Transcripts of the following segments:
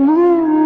यदि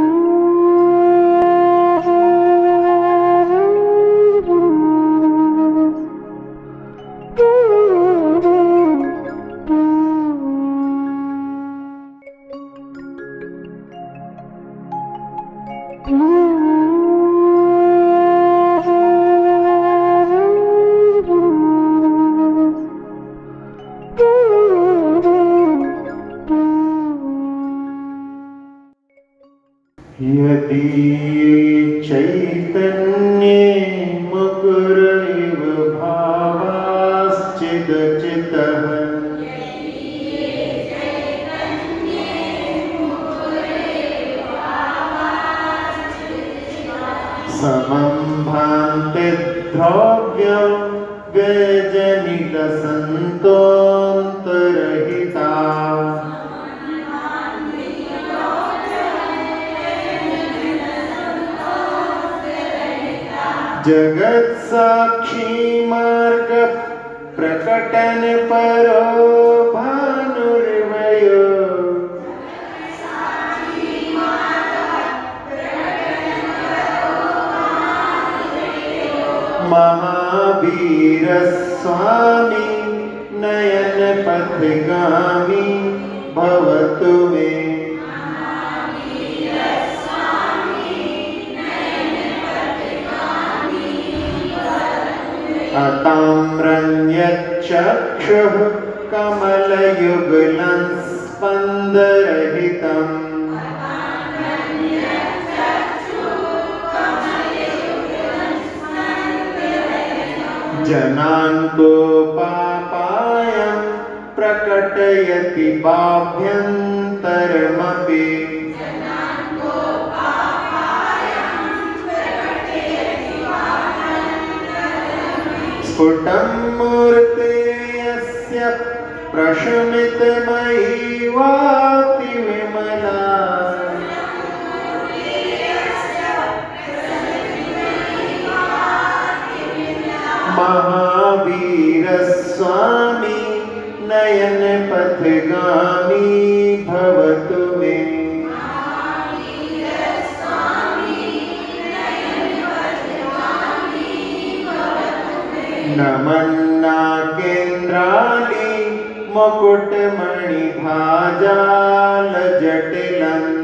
जनान् कोपापायं प्रकटयति बाभ्यन्तरमपि। स्फुटं मूर्ते यस्य प्रशमितमयी वाति विमला महावीरस्वामी नयन पथगामी भवतु मे। नमन्नाकेन्द्राणि मुकुटमणिभाजालजटिलम्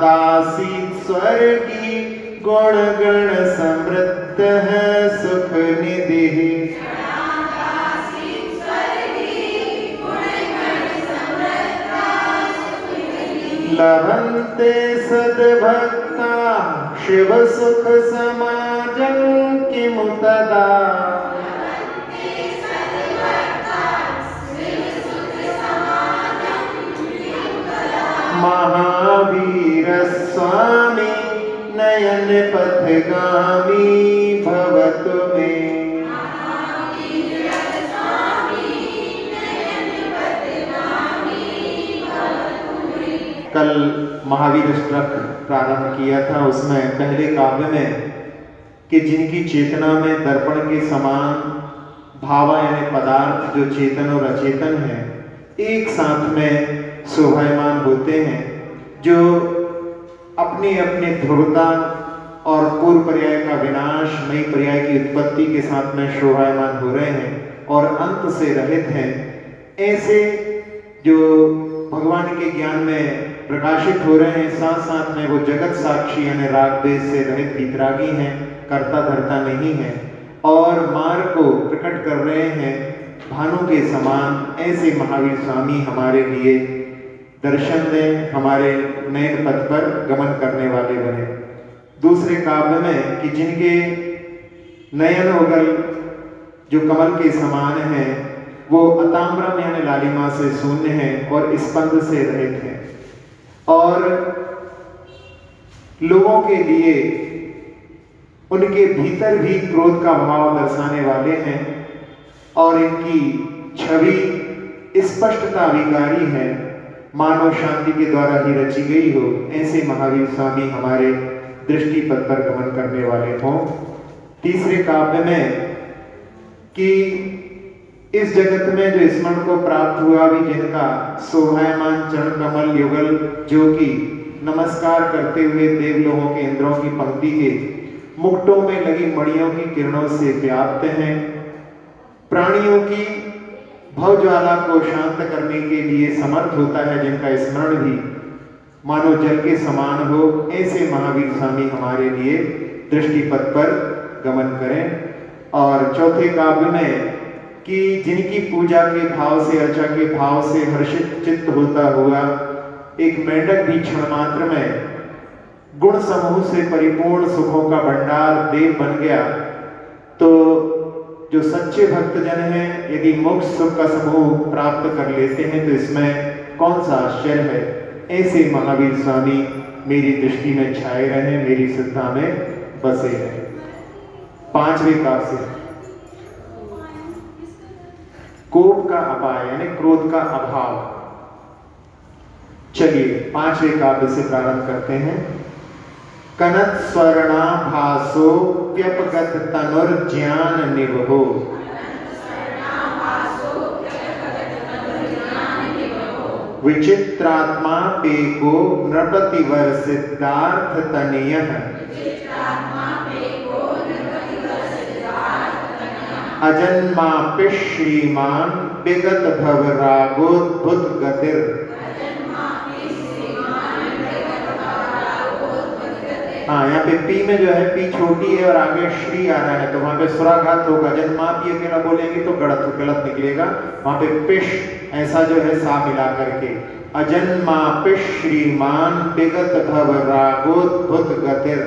क्षणादासीत् स्वर्गी गुणगणसमृद्धः सुखनिधिः लभन्ते सद्भक्ता शिवसुखसमाजं किमु तदा? महावीरस्वामी नयन पथगामी भवतु मे। कल महावीर अष्टक प्रारंभ किया था, उसमें पहले काव्य में कि जिनकी चेतना में दर्पण के समान भावा यानी पदार्थ जो चेतन और अचेतन है, एक साथ में शोभायमान होते हैं, जो अपनी अपनी ध्रुवता और पूर्व पर्याय का विनाश नई पर्याय की उत्पत्ति के साथ में शोभायमान हो रहे हैं और अंत से रहित हैं, ऐसे जो भगवान के ज्ञान में प्रकाशित हो रहे हैं साथ साथ में वो जगत साक्षी यानी राग देश से रहित वितरागी हैं कर्ता धरता नहीं है और मार्ग को प्रकट कर रहे हैं, भानु के समान ऐसे महावीर स्वामी हमारे लिए दर्शन दें हमारे नए पथ पर गमन करने वाले बने। दूसरे काव्य में कि जिनके नयन उगल जो कमल के समान हैं, वो अताम्रम यानी लालिमा से शून्य है और स्पंद से रहित हैं। और लोगों के लिए उनके भीतर भी क्रोध का भाव दर्शाने वाले हैं और इनकी छवि स्पष्टता विकारी है। मानव शांति के द्वारा ही रची गई हो, ऐसे महावीर स्वामी हमारे दृष्टि पथ पर गमन करने वाले हों। तीसरे काव्य में कि इस जगत में जो स्मरण को प्राप्त हुआ भी जिनका शोभायमान, चरण कमल, युगल जो कि नमस्कार करते हुए देव लोगों के इंद्रों की पंक्ति के मुक्टों में लगी मणियों की किरणों से व्याप्त हैं। प्राणियों की भव ज्वाला को शांत करने के लिए समर्थ होता है, जिनका स्मरण भी मानो जल के समान हो, ऐसे महावीर स्वामी हमारे लिए दृष्टिपथ पर गमन करें। और चौथे काव्य में कि जिनकी पूजा के भाव से, अर्चा के भाव से हर्षित चित्त होता हुआ, एक मेंढक भी क्षण मात्र में गुण समूह से परिपूर्ण सुखों का भंडार देव बन गया तो जो सच्चे भक्तजन हैं, यदि मोक्ष सुख का समूह प्राप्त कर लेते हैं तो इसमें कौन सा आश्चर्य है? ऐसे महावीर स्वामी, मेरी दृष्टि में छाए रहे, मेरी श्रद्धा में बसे रहे। पांचवे काव्य। कोप का अपाय, यानी क्रोध का अभाव। चलिए, पांचवे काव्य से प्रारंभ करते हैं। कनत स्वर्णा भासो व्यपगत तनुर ज्ञान निवहो विचित्रात्मा पेको नृपतिवर सिद्धार्थ तनीय अजन्मा श्रीमान विगत भव रागोद्भुत गतिर हाँ यहाँ पे पी में जो है, पी छोटी है और आगे श्री आ रहा है तो वहाँ पे सुराघात होगा। जब माँ पी अकेला बोलेंगे तो गलत गलत निकलेगा। वहाँ पे पिश, ऐसा जो है, सा मिला करके। अजन्मा पिश श्रीमान विगत भव रागोद्भुत गतिर।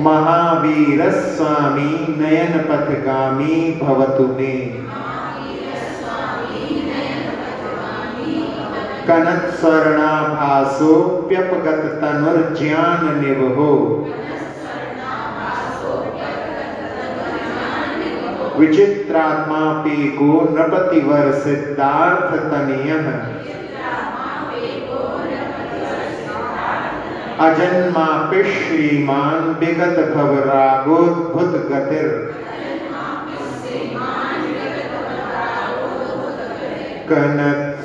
महावीर स्वामी नयन पथगामी भवतु में। कनक स्वर्णाभासोप्यपगत तनुर्ज्ञान निवहो विचित्रात्मा पीको नृपतिवर सिद्धार्थ तनीय अजन्मा श्रीमान विगत भव रागोद्भुत गतिर कनक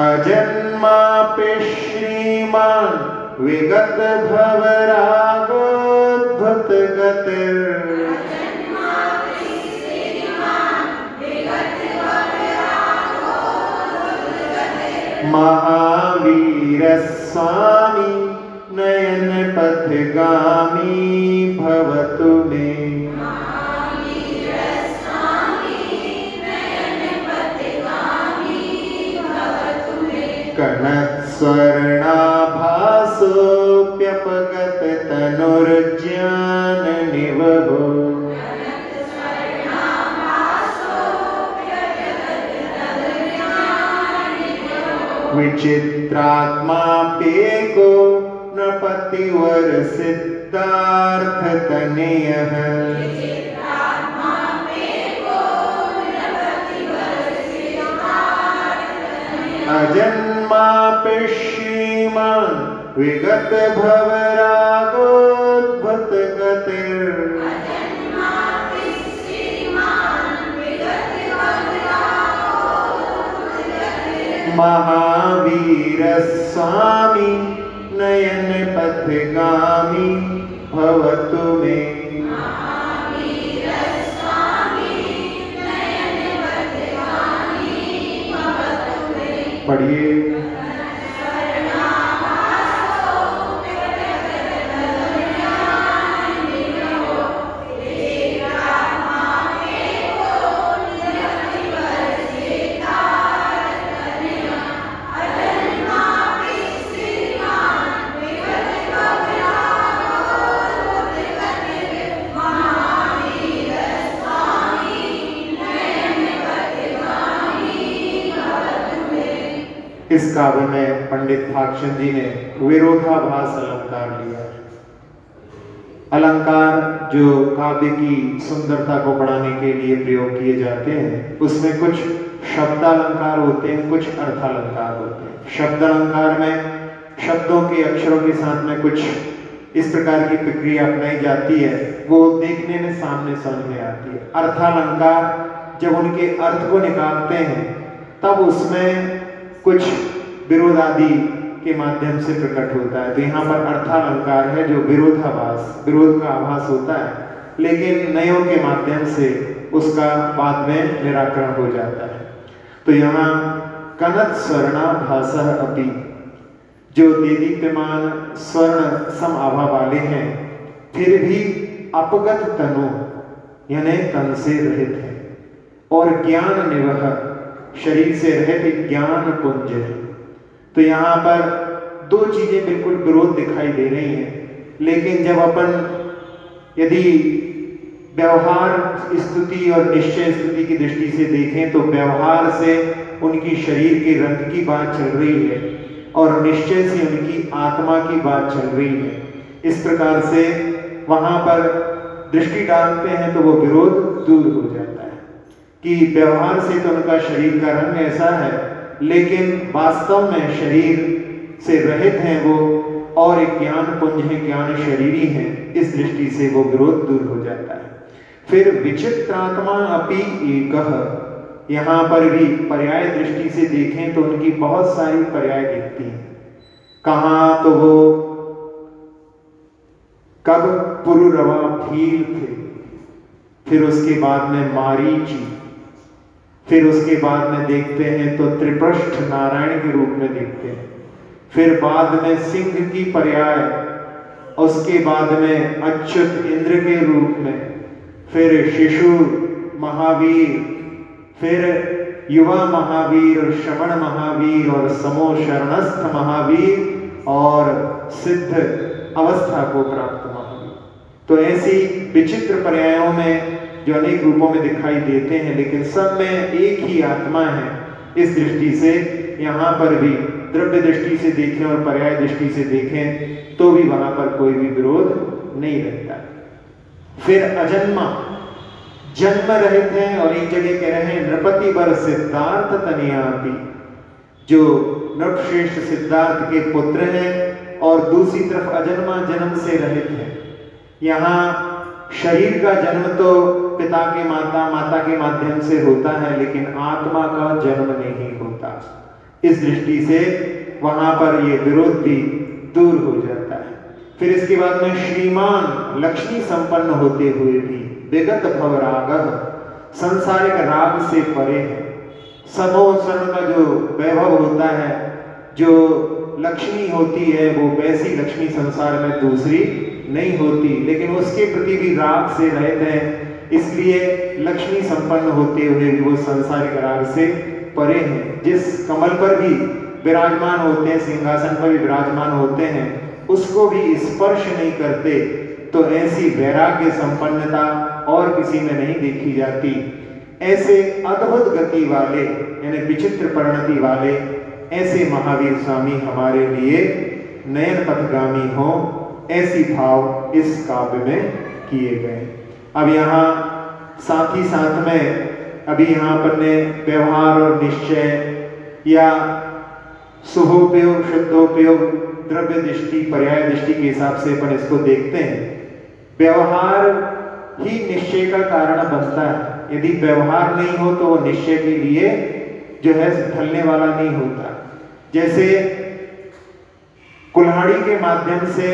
अजन्मापि भवरागोद्भुत गतिर महावीर स्वामी नयन पथगामी भवतु में। कनत्स्वर्णाभासोऽप्यपगत तनुर्ज्ञान निवहो विचित्रात्मा पेको नपतिवर श्रीमान विगत भवरागोद्भत गतिर महावीर स्वामी नयन पथगामी भवतु मे काव्य में पंडित भाक्षण जी ने विरोधाभास अलंकार लिया। अलंकार जो काव्य की सुंदरता को बढ़ाने के लिए प्रयोग किए जाते हैं, उसमें कुछ शब्द अलंकार होते हैं, कुछ अर्थ अलंकार होते हैं। शब्द अलंकार में, शब्दों के अक्षरों के साथ में कुछ इस प्रकार की प्रक्रिया अपनाई जाती है, वो देखने में सामने समझ में आती है। अर्थालंकार जब उनके अर्थ को निकालते हैं, तब उसमें कुछ विरोधादि के माध्यम से प्रकट होता है। तो यहाँ पर अर्थालंकार है जो विरोधाभास, विरोध का आभास होता है, लेकिन नयों के माध्यम से उसका बाद में निराकरण हो जाता है। तो यहाँ कनक स्वर्णा स्वर्णाभास अपी, जो देदीप्यमान स्वर्ण सम आभा वाले हैं, फिर भी अपगत तनु, यानी तन से रहित है, और ज्ञान निवह, शरीर से रहित ज्ञान पुंज है। तो यहाँ पर दो चीज़ें बिल्कुल विरोध दिखाई दे रही हैं। लेकिन जब अपन यदि व्यवहार, स्तुति और निश्चय स्तुति की दृष्टि से देखें तो व्यवहार से उनकी शरीर के रंग की बात चल रही है और निश्चय से उनकी आत्मा की बात चल रही है। इस प्रकार से वहाँ पर दृष्टि डालते हैं तो वो विरोध दूर हो जाता है। कि व्यवहार से तो उनका शरीर का रंग ऐसा है लेकिन वास्तव में शरीर से रहित हैं वो और एक ज्ञान पुंज है, ज्ञान शरीरी है, इस दृष्टि से वो विरोध दूर हो जाता है। फिर विचित्रात्मा अपी एक, यहाँ पर भी पर्याय दृष्टि से देखें तो उनकी बहुत सारी पर्याय दिखती हैं। कहा तो वो, कब पुरुरवा भील थे, फिर उसके बाद में मारीची फिर उसके बाद में देखते हैं तो त्रिपृष्ठ नारायण के रूप में देखते हैं। फिर बाद में सिंह की पर्याय, उसके बाद में अच्युत इंद्र के रूप में, फिर शिशु महावीर, फिर युवा महावीर, श्रवण महावीर और समो शरणस्थ महावीर और सिद्ध अवस्था को प्राप्त महावीर। तो ऐसी विचित्र पर्यायों में जो अनेक रूपों में दिखाई देते हैं, लेकिन सब में एक ही आत्मा है। इस दृष्टि से, यहाँ पर भी द्रव्य दृष्टि से देखें और पर्याय दृष्टि से देखें तो भी वहाँ पर कोई भी विरोध नहीं रहता। फिर अजन्मा। जन्म रहित हैं और एक जगह कह रहे हैं, नृपति बर सिद्धार्थ तनियापी, जो नृपश्रेष्ठ सिद्धार्थ के पुत्र हैं और दूसरी तरफ़ अजन्मा जन्म से रहित हैं। यहाँ शरीर का जन्म तो पिता के माता माता के माध्यम से होता है, लेकिन आत्मा का जन्म नहीं होता। इस दृष्टि से वहाँ पर ये विरोध भी दूर हो जाता है। फिर इसके बाद में श्रीमान लक्ष्मी संपन्न होते हुए भी विगत भव राग संसारिक राग से परे है। समोसरण का जो वैभव होता है, जो लक्ष्मी होती है, वो वैसी लक्ष्मी संसार में दूसरी नहीं होती, लेकिन उसके प्रति भी राग से रहते हैं। इसलिए लक्ष्मी संपन्न होते हुए भी वो संसारिक राग से परे हैं। जिस कमल पर भी विराजमान होते हैं, सिंहासन पर भी विराजमान होते हैं, उसको भी स्पर्श नहीं करते तो ऐसी वैराग्य संपन्नता और किसी में नहीं देखी जाती। ऐसे अद्भुत गति वाले, यानी विचित्र परिणति वाले, ऐसे महावीर स्वामी हमारे लिए नयन पथगामी हो। ऐसी भाव इस काव्य में किए गए। अब यहाँ साथ ही साथ में अभी यहाँ पर ने व्यवहार और निश्चय या शुभोपयोग शुद्धोपयोग, द्रव्य दृष्टि, पर्याय दृष्टि के हिसाब से अपन इसको देखते हैं। व्यवहार ही निश्चय का कारण बनता है। यदि व्यवहार नहीं हो तो वो निश्चय के लिए जो है ढलने वाला नहीं होता। जैसे कुल्हाड़ी के माध्यम से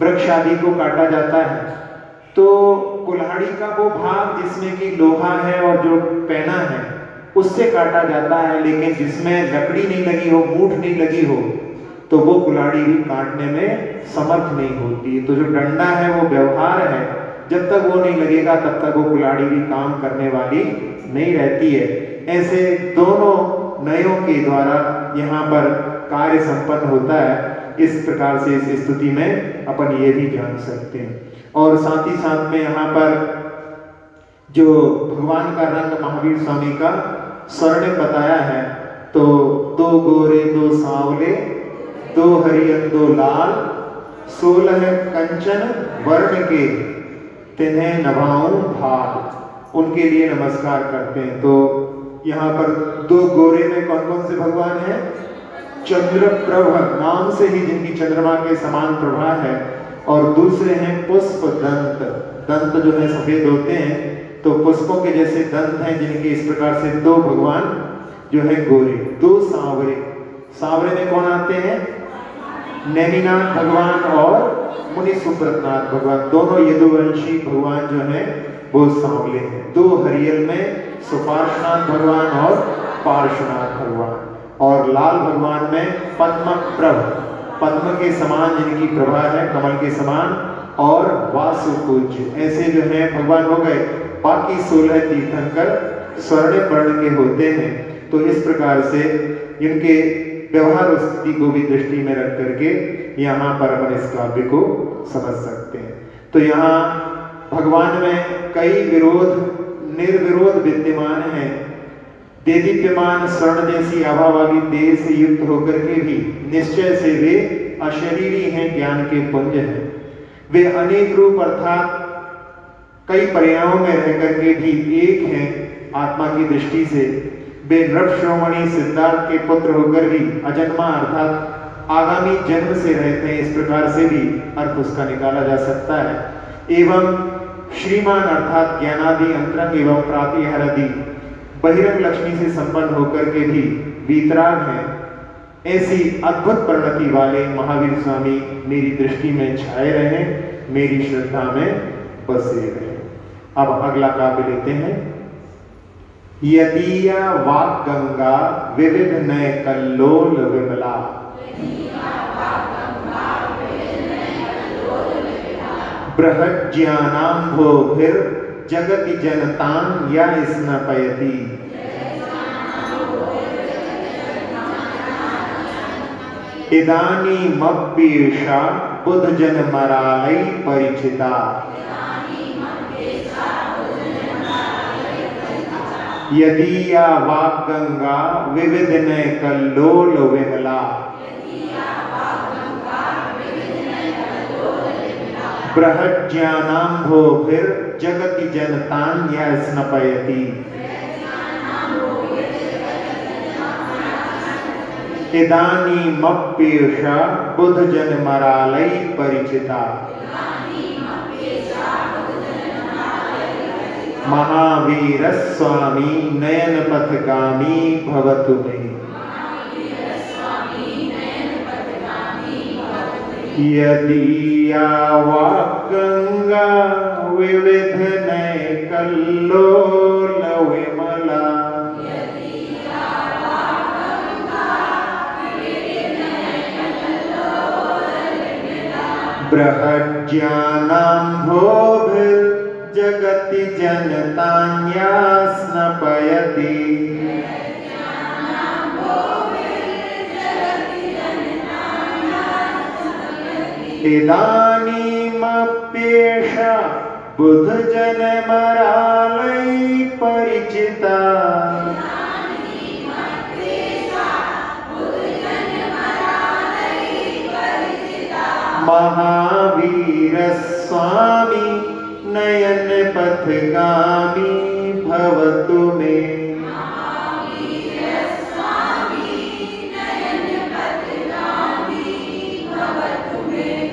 वृक्ष आदि को काटा जाता है। तो कुल्हाड़ी का वो भाग जिसमें कि लोहा है और जो पैना है, उससे काटा जाता है, लेकिन जिसमें लकड़ी नहीं लगी हो, मूठ नहीं लगी हो तो वो कुल्हाड़ी भी काटने में समर्थ नहीं होती। तो जो डंडा है, वो व्यवहार है। जब तक वो नहीं लगेगा, तब तक वो कुल्हाड़ी भी काम करने वाली नहीं रहती है। ऐसे दोनों नयों के द्वारा यहाँ पर कार्य संपन्न होता है। इस प्रकार से इस स्तुति में अपन ये भी जान सकते हैं। और साथ ही साथ में यहाँ पर जो भगवान का रंग महावीर स्वामी का स्वर्ण बताया है तो दो गोरे, दो सांवले, दो हरियन दो लाल, सोलह कंचन वर्ण के तिन्हें नभाऊ भाग उनके लिए नमस्कार करते हैं। तो यहाँ पर दो गोरे में कौन कौन से भगवान हैं? चंद्र प्रभ नाम से ही जिनकी चंद्रमा के समान प्रभा है और दूसरे हैं पुष्प दंत। दंत जो है, सफ़ेद होते हैं तो पुष्पों के जैसे दंत हैं, जिनके इस प्रकार से दो भगवान जो है गोरे, दो सांवरे। सांवरे में कौन आते हैं? नैमीनाथ भगवान और मुनि सुब्रतनाथ भगवान। दोनों यदुवंशी भगवान जो है, वो सांवले हैं। दो हरियल में सुपार्शनाथ भगवान और पार्श्वनाथ भगवान। और लाल भगवान में पद्म प्रभ। पद्म के समान जिनकी प्रभा है, कमल के समान, और वासुकुज। ऐसे जो है, भगवान हो गए। बाकी सोलह तीर्थंकर स्वर्ण वर्ण के होते हैं। तो इस प्रकार से इनके व्यवहार स्थिति को भी दृष्टि में रख करके यहाँ पर अपन इस काव्य को समझ सकते हैं। तो यहाँ भगवान में कई विरोध, निर्विरोध विद्यमान है। देदीप्यमान स्वर्ण जैसी आभा वाली देह से युक्त होकर के भी निश्चय से वे अशरीरी हैं, ज्ञान के पुंज हैं। वे अनेक रूप अर्थात कई पर्यायों में रह करके भी एक हैं आत्मा की दृष्टि से। वे नृप श्रोमणी सिद्धार्थ के पुत्र होकर भी अजन्मा अर्थात आगामी जन्म से रहते हैं, इस प्रकार से भी अर्थ उसका निकाला जा सकता है। एवं श्रीमान अर्थात ज्ञानादि अंतरंग एवं प्रातिहरदि बहिरंग लक्ष्मी से संपन्न होकर के भी वीतराग हैं। ऐसी अद्भुत परिणति वाले महावीर स्वामी मेरी दृष्टि में छाए रहे, मेरी श्रद्धा में बसे रहे। अब अगला काव्य लेते हैं। यदीया वाक गंगा विविध नय कल्लोल विमला बृहज्ञानाम्भोभिर जगति जनतान या स्नपयति इदानीमप्येषा बुध जन मरालय परिचिता। यदि या वाक गंगा विविध नय कल्लोल विमला बृहज्ञानाम्भोभिर जगति जनतान्य स्नपयति इदानीमप्येषा बुध जन परिचिता। महावीर स्वामी नयन पथगामी भवतु मे। यदि गंगा विविध नय कल्लोल विमला बृहज्ञानाम्भोभिर्जगति जनतान्या इदानीमप्येष बुधजनमरालय परिचिता महावीर स्वामी नयन पथगामी भवतु मे।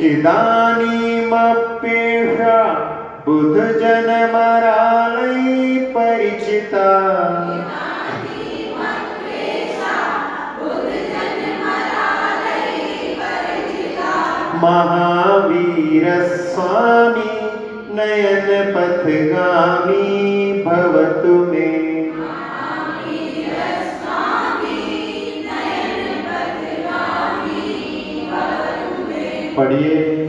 इदानीमप्येषा बुधजनमरालै परिचिता महावीर स्वामी नयन पथगामी भवतु मे। पढ़िए।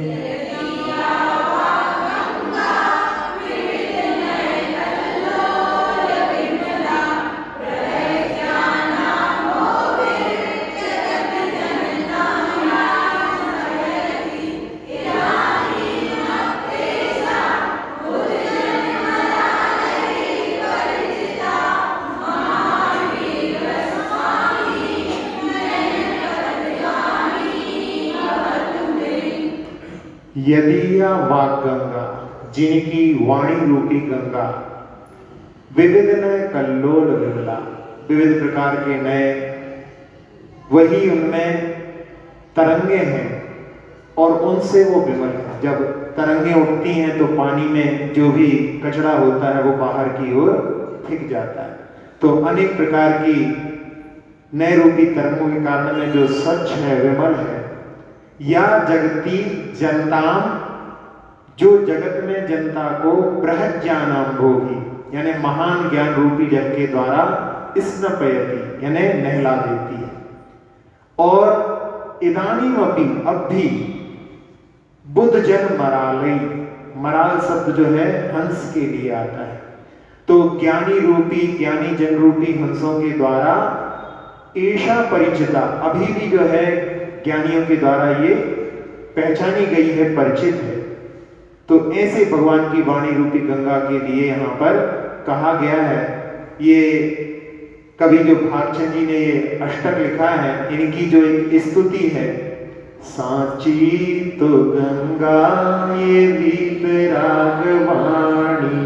जिनकी वाणी रूपी गंगा। विविध नए कल्लोल विमला विविध प्रकार के नए, वही उनमें तरंगे हैं और उनसे वो विमल है। जब तरंगे उठती हैं तो पानी में जो भी कचरा होता है वो बाहर की ओर फिक जाता है। तो अनेक प्रकार की नए रूपी तरंगों के कारण में जो सच है, विमल है, या जगती जनता जो जगत में जनता को बृहद भोगी, यानी महान ज्ञान रूपी जल के द्वारा स्नपयती यानी नहला देती है। और इदानी अपी अब भी बुद्ध जन मरालई मराल शब्द जो है हंस के लिए आता है। तो ज्ञानी रूपी, ज्ञानी जन रूपी हंसों के द्वारा ईशा परिचिता, अभी भी जो है ज्ञानियों के द्वारा ये पहचानी गई है, परिचित है। तो ऐसे भगवान की वाणी रूपी गंगा के लिए यहाँ पर कहा गया है। ये कवि जो भागचंद जी ने ये अष्टक लिखा है, इनकी जो एक स्तुति है, साची तो गंगा, ये वीत रागवाणी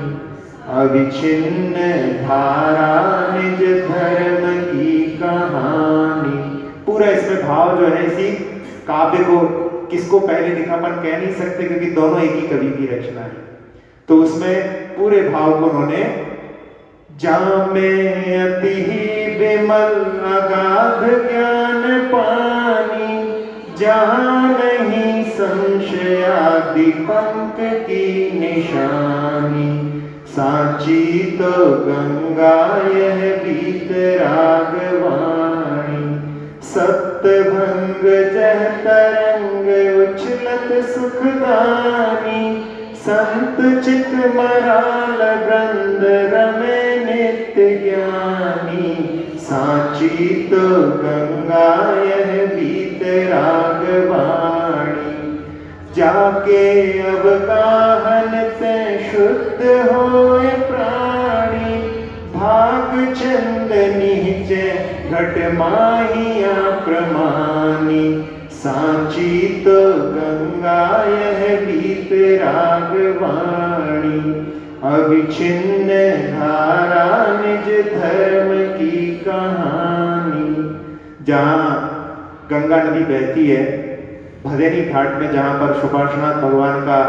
अविचिन्न धारा, निज धर्म की कहानी। पूरा इसमें भाव जो है इसी काव्य को किसको पहले लिखा अपन कह नहीं सकते क्योंकि दोनों एक ही कवि की रचना है। तो उसमें पूरे भाव को उन्होंने जामे अति विमल अगाध ज्ञान पानी, जहाँ नहीं संशयादि पंक की निशानी। साची तो गंगा यह बीत रागवाणी सप्तभंग जह तरंग उछलत सुखदानी। संत चित मराल गंध रमे नित्य ज्ञानी। साची तो गंगा यह बीत रागवाणी। जाके अब काहन ते शुद्ध होए प्राणी। भाग चंद नीचे घट माहिया प्रमानी सांची तो गंगा यह बीत रागवाणी। अविचिन्न धारा निज धर्म की कहानी। जहाँ गंगा नदी बहती है भदेनी घाट में जहाँ पर सुभाषनाथ भगवान का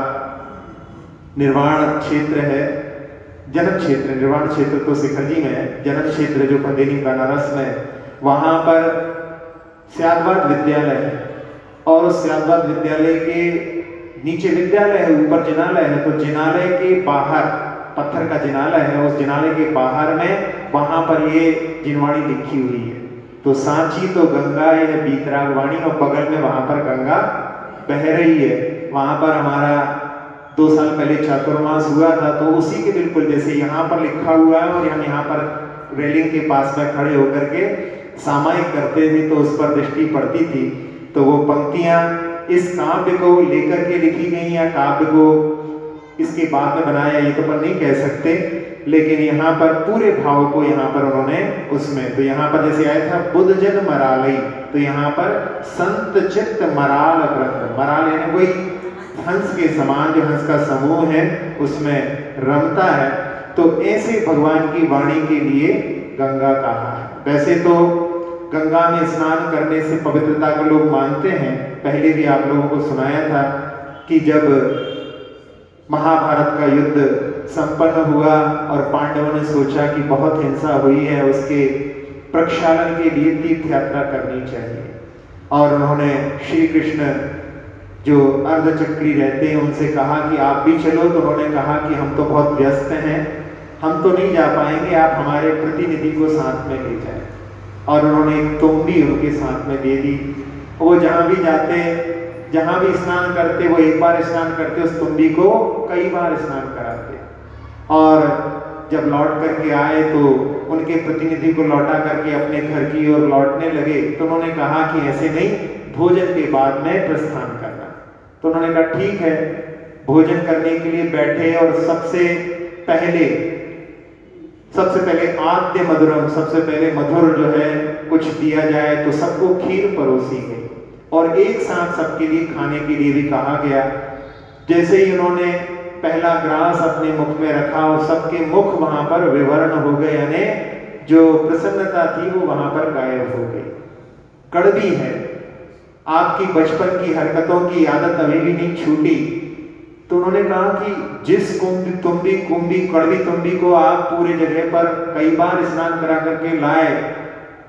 निर्वाण क्षेत्र है जन्म क्षेत्र निर्वाण क्षेत्र तो शिखर जी में जन्म क्षेत्र जो भदेनी बनारस में वहाँ पर स्यादवाद विद्यालय और उस स्यादवाद विद्यालय के नीचे विद्यालय है, ऊपर जिनालय है तो जिनालय के बाहर, पत्थर का जिनालय है, उस जिनालय के बाहर में वहाँ पर ये जिनवाणी लिखी हुई है। तो सांची तो गंगा यह बीतरागवाणी और बगल में वहाँ पर गंगा बह रही है। वहाँ पर हमारा दो साल पहले चातुर्मास हुआ था तो उसी के बिल्कुल जैसे यहाँ पर लिखा हुआ है और हम यहाँ पर रेलिंग के पास में खड़े होकर के सामायिक करते थे तो उस पर दृष्टि पड़ती थी। तो वो पंक्तियाँ इस काव्य को लेकर के लिखी गई या काव्य को इसके बाद में बनाया, ये तो पर नहीं कह सकते, लेकिन यहाँ पर पूरे भाव को यहाँ पर उन्होंने उसमें तो यहाँ पर जैसे आया था, बुद्ध जन मरालई तो यहाँ पर संत चित्त मराल व्रत मराल यानी कोई हंस के समान जो हंस का समूह है, उसमें रमता है। तो ऐसे भगवान की वाणी के लिए गंगा कहा है? वैसे तो गंगा में स्नान करने से पवित्रता को लोग मानते हैं। पहले भी आप लोगों को सुनाया था कि जब महाभारत का युद्ध संपन्न हुआ और पांडवों ने सोचा कि बहुत हिंसा हुई है, उसके प्रक्षालन के लिए तीर्थ यात्रा करनी चाहिए। और उन्होंने श्री कृष्ण जो अर्धचक्री रहते हैं, उनसे कहा कि आप भी चलो। तो उन्होंने कहा कि हम तो बहुत व्यस्त हैं। हम तो नहीं जा पाएँगे। आप हमारे प्रतिनिधि को साथ में ले जाए। और उन्होंने एक तुम्बी उनके साथ में दे दी। वो जहाँ भी जाते, जहाँ भी स्नान करते, वो एक बार स्नान करते उस तुम्बी को कई बार स्नान कराते। और जब लौट करके आए तो उनके प्रतिनिधि को लौटा करके अपने घर की ओर लौटने लगे। तो उन्होंने कहा कि ऐसे नहीं, भोजन के बाद में प्रस्थान करना तो उन्होंने कहा, ठीक है, भोजन करने के लिए बैठे और सबसे पहले सबसे पहले आद्य मधुरम, सबसे पहले मधुर जो है, कुछ दिया जाए तो सबको खीर परोसी गई। और एक साथ सबके लिए खाने के लिए भी कहा गया। जैसे ही उन्होंने पहला ग्रास अपने मुख में रखा और सबके मुख वहाँ पर विवरण हो गए, यानी जो प्रसन्नता थी वो वहाँ पर गायब हो गई। कड़वी है। आपकी बचपन की हरकतों की आदत अभी भी नहीं छूटी। तो उन्होंने कहा कि जिस कुंभी तुम्बी कुंभी कड़वी तुम्बी को आप पूरे जगह पर कई बार स्नान करा करके लाए,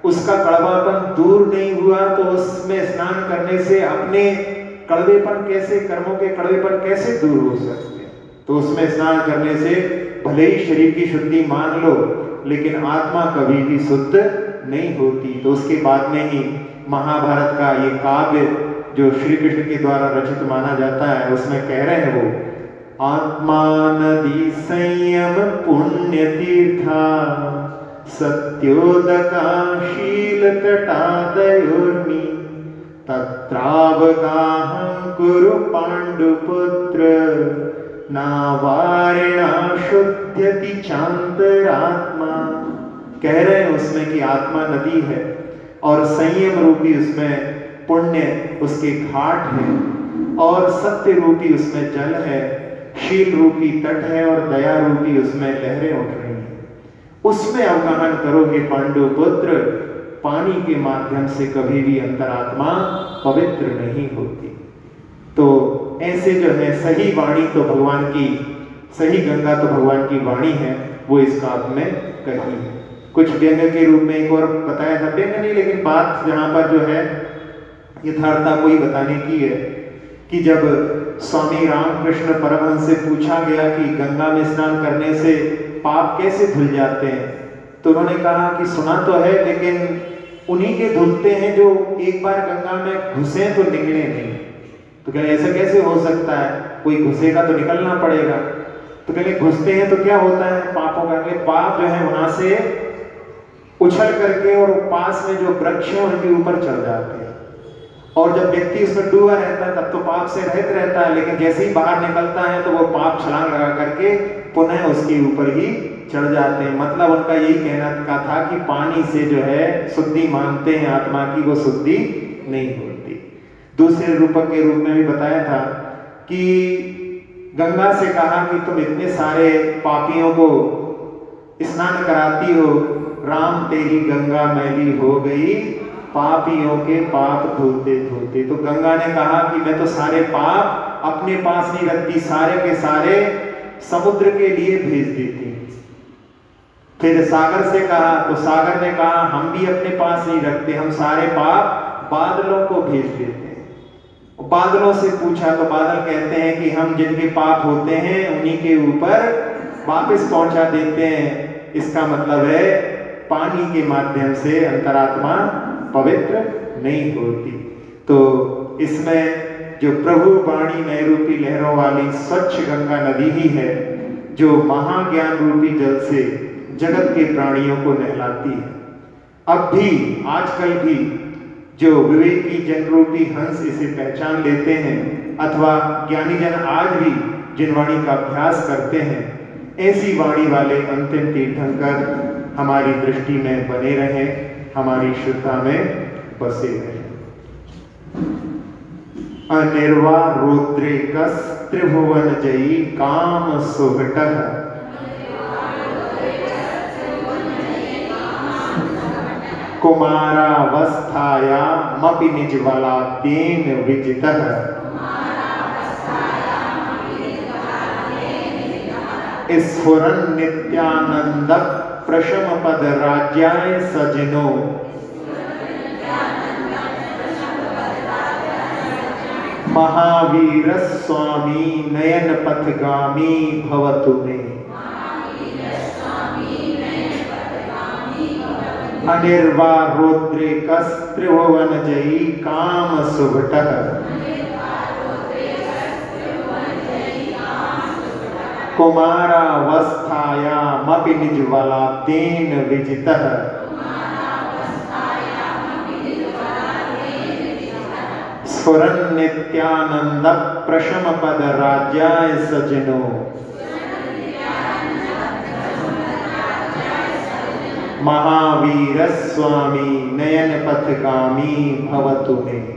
उसका कड़वापन दूर नहीं हुआ तो उसमें स्नान करने से अपने कड़वेपन कैसे, कर्मों के कड़वेपन कैसे दूर हो सकते तो उसमें स्नान करने से भले ही शरीर की शुद्धि मान लो, लेकिन आत्मा कभी भी शुद्ध नहीं होती। तो उसके बाद में ही महाभारत का ये काव्य जो श्री कृष्ण के द्वारा रचित माना जाता है, उसमें कह रहे हैं वो, आत्मा नदी संयम पुण्य तीर्था सत्योदका शील तटादयोर्मी, तत्रावगाहं कुरु पाण्डुपुत्र नावारिणा चांतरात्मा कह रहे हैं उसमें कि आत्मा नदी है। और संयम रूपी उसमें पुण्य उसके घाट है, और सत्य रूपी उसमें जल है शील रूपी तट है, और दया रूपी उसमें लहरें उठ रही हैं। उसमें अवगाहन करोगे पांडु पुत्र, पानी के माध्यम से कभी भी अंतरात्मा पवित्र नहीं होती। तो ऐसे जो है, सही वाणी तो भगवान की, सही गंगा तो भगवान की वाणी है, वो इस काव्य में कही है। कुछ व्यंग के रूप में एक और बताया था। व्यंग नहीं, लेकिन बात जहाँ पर जो है, यथार्थता को ही बताने की है कि जब स्वामी रामकृष्ण परमहंस से पूछा गया कि गंगा में स्नान करने से पाप कैसे धुल जाते हैं तो उन्होंने कहा कि सुना तो है, लेकिन उन्हीं के धुलते हैं जो एक बार गंगा में घुसे तो निकले नहीं। तो कहले ऐसा कैसे हो सकता है? कोई घुसेगा तो निकलना पड़ेगा। तो कहले घुसते हैं तो क्या होता है? पापों का पाप जो है वहाँ से उछल करके और पास में जो वृक्ष है उनके ऊपर चढ़ जाते हैं। और जब व्यक्ति उसमें डूबा रहता है, तब तो पाप से रहित रहता है, लेकिन जैसे ही बाहर निकलता है तो वो पाप छलांग लगा करके पुनः उसके ऊपर ही चढ़ जाते हैं। मतलब उनका यही कहना का था कि पानी से जो है शुद्धि मानते हैं, आत्मा की वो शुद्धि नहीं होती। दूसरे रूपक के रूप में भी बताया था कि गंगा से कहा कि तुम इतने सारे पापियों को स्नान कराती हो राम तेरी गंगा मैली हो गई, पापियों के पाप धोते धोते तो गंगा ने कहा कि मैं तो सारे पाप अपने पास नहीं रखती, सारे के सारे समुद्र के लिए भेज देती फिर सागर से कहा तो सागर ने कहा, हम भी अपने पास नहीं रखते, हम सारे पाप बादलों को भेज देते हैं। बादलों से पूछा तो बादल कहते हैं कि हम जिनके पाप होते हैं, उन्हीं के ऊपर वापस पहुँचा देते हैं। इसका मतलब है पानी के माध्यम से अंतरात्मा पवित्र नहीं होती। तो इसमें जो प्रभु वाणी नय रूपी लहरों वाली स्वच्छ गंगा नदी ही है, जो महाज्ञान रूपी जल से जगत के प्राणियों को नहलाती है। अब भी, आजकल भी, जो विवेकी जन रूपी हंस इसे पहचान लेते हैं, अथवा ज्ञानी जन आज भी जिन वाणी का अभ्यास करते हैं, ऐसी वाणी वाले अंतिम तीर्थंकर हमारी दृष्टि में बने रहे, हमारी श्रद्धा में बसे रहे। अनिर्वा रुद्रिकस त्रिभुवन जयी काम सुहट कुमारावस्थाया मपि तेन विजितः। स्फुरन नित्यानंद प्रशम पद राज्याय सजनो महावीर स्वामी नयन पथगामी भवतु में। अनिर्वारोद्रेकस्त्रिभुवन जयी काम सुभटः कुमारावस्थायामपि निजवला तेन विजितः राज्याय सजनो महावीर स्वामी नयन पथगामी भवतु में।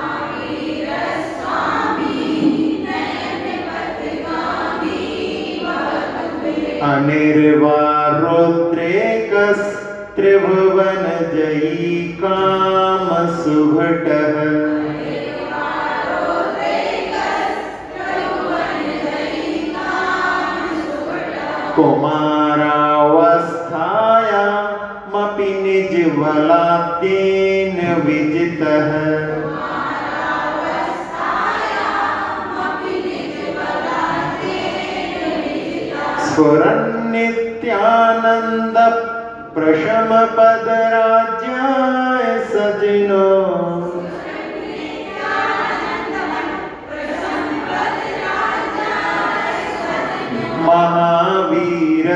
अनिर्वा रुद्रेकस्त्रिभुवन जयी काम सुभटः कुमारावस्थाया मपि निजवलातेन विजितः। स्फुरन्नित्यानन्द प्रशम पद राज्याय सजनो महावीर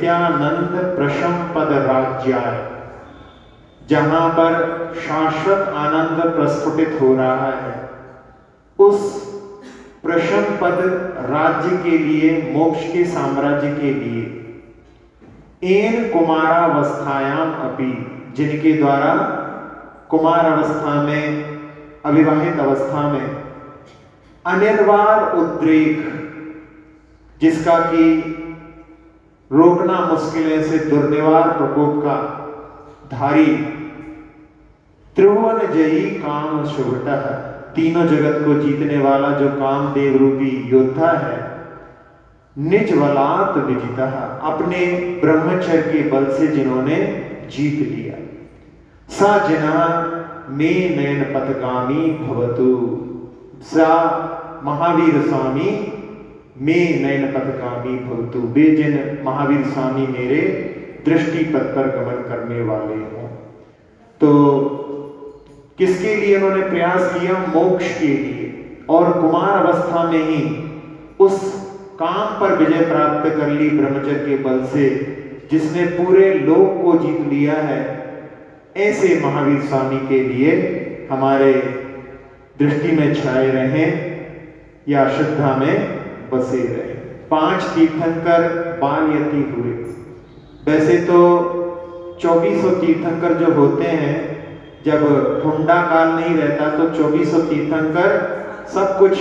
नित्यानंद प्रशम पद राज्याय, जहाँ पर शाश्वत आनंद प्रस्फुटित हो रहा है। उस प्रशम पद राज्य के लिए, मोक्ष के साम्राज्य के लिए, एन कुमारावस्थायाम अपी, जिनके द्वारा कुमार अवस्था में, अविवाहित अवस्था में अनिर्वार उद्रेक, जिसका कि रोकना मुश्किल से दुर्निवार प्रकोप का धारी। त्रिभुवन जयी काम शुभट तीनों जगत को जीतने वाला जो कामदेव रूपी योद्धा है, निज बलात् विजिता अपने ब्रह्मचर्य के बल से जिन्होंने जीत लिया। सा जना मे नयन पथगामी भवतु। सा महावीर स्वामी मे नयन पथगामी भवतु। वे जिन महावीर स्वामी मेरे दृष्टि पथ पर गमन करने वाले हों। तो किसके लिए उन्होंने प्रयास किया? मोक्ष के लिए। और कुमार अवस्था में ही उस काम पर विजय प्राप्त कर ली ब्रह्मचर्य के बल से, जिसने पूरे लोक को जीत लिया है। ऐसे महावीर स्वामी के लिए हमारे दृष्टि में छाए रहे या श्रद्धा में बसे रहे पाँच तीर्थंकर बाल यति हुए। वैसे तो चौबीसों तीर्थंकर जो होते हैं, जब हुंडा काल नहीं रहता तो चौबीसों तीर्थंकर सब कुछ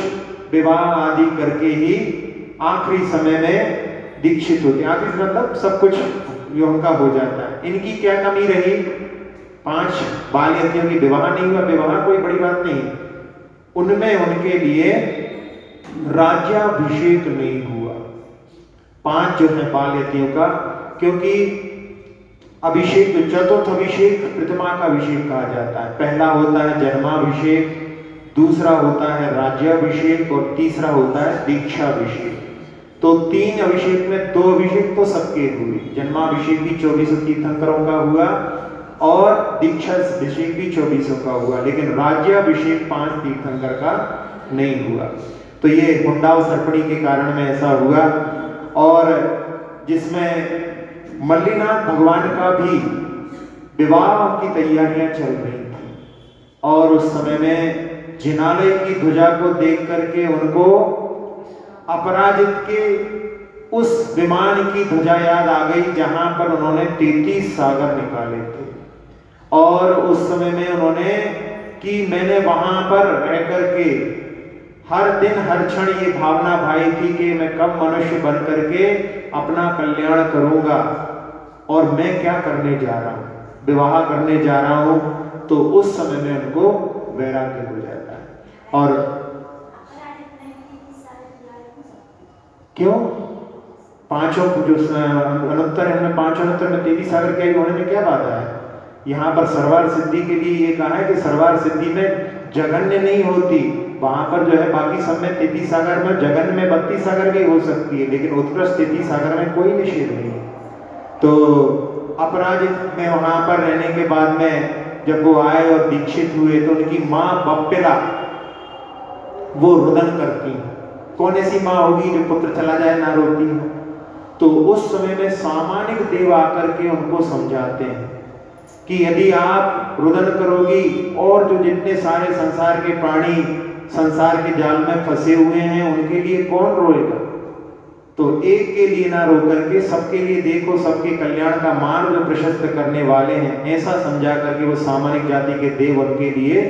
विवाह आदि करके ही आखिरी समय में दीक्षित होते आखिरी मतलब सब कुछ उनका हो जाता है। इनकी क्या कमी रही? पाँच बाल यतियों की विवाह नहीं हुआ। विवाह कोई बड़ी बात नहीं। उनमें उनके लिए राज्याभिषेक नहीं हुआ। पाँच जो है यतियों का, क्योंकि अभिषेक चतुर्थ अभिषेक प्रतिमा का अभिषेक कहा जाता है। पहला होता है जन्माभिषेक, दूसरा होता है राज्याभिषेक और तीसरा होता है दीक्षाभिषेक। तो तीन अभिषेक में दो अभिषेक तो सबके हुए। जन्माभिषेक भी चौबीस तीर्थंकरों का हुआ और दीक्षा अभिषेक भी चौबीसों का हुआ, लेकिन राज्याभिषेक पाँच तीर्थंकर का नहीं हुआ। तो ये गुंडाव सरपणी के कारण में ऐसा हुआ। और जिसमें मल्लीनाथ भगवान का भी विवाह की तैयारियाँ चल रही थी। और उस समय में जिनालय की ध्वजा को देख करके उनको अपराजित के उस विमान की ध्वजा याद आ गई, जहाँ पर उन्होंने तैतीस सागर निकाले थे। और उस समय में उन्होंने कि मैंने वहाँ पर रह करके हर दिन, हर क्षण ये भावना भाई थी कि मैं कब मनुष्य बन करके अपना कल्याण करूँगा और मैं क्या करने जा रहा हूँ? विवाह करने जा रहा हूँ तो उस समय में उनको वैराग्य हो जाता है। और क्यों? पाँचों जो अनुत्तर है पाँच अनुत्तर में तेईस सागर के होने में क्या बात है? यहाँ पर सरवार सिद्धि के लिए ये कहा है कि सरवार सिद्धि में जगन्य नहीं होती। वहाँ पर जो है बाकी सब में तैतीस सागर में जगन में बत्तीस सागर भी हो सकती है, लेकिन उत्कृष्ट तैतीस सागर में कोई निषेध नहीं है। तो अपराजित में वहाँ पर रहने के बाद में जब वो आए और दीक्षित हुए तो उनकी माँ बप्पेला, वो रुदन करती कौन ऐसी माँ होगी जो पुत्र चला जाए, ना रोती हो? तो उस समय में सामान्य देव आकर के उनको समझाते हैं कि यदि आप रुदन करोगी और जो जितने सारे संसार के प्राणी संसार के जाल में फंसे हुए हैं, उनके लिए कौन रोएगा? तो एक के लिए ना रो करके, सबके लिए देखो, सबके कल्याण का मार्ग प्रशस्त करने वाले हैं, ऐसा समझा करके वो सामान्य जाति के देव उनके लिए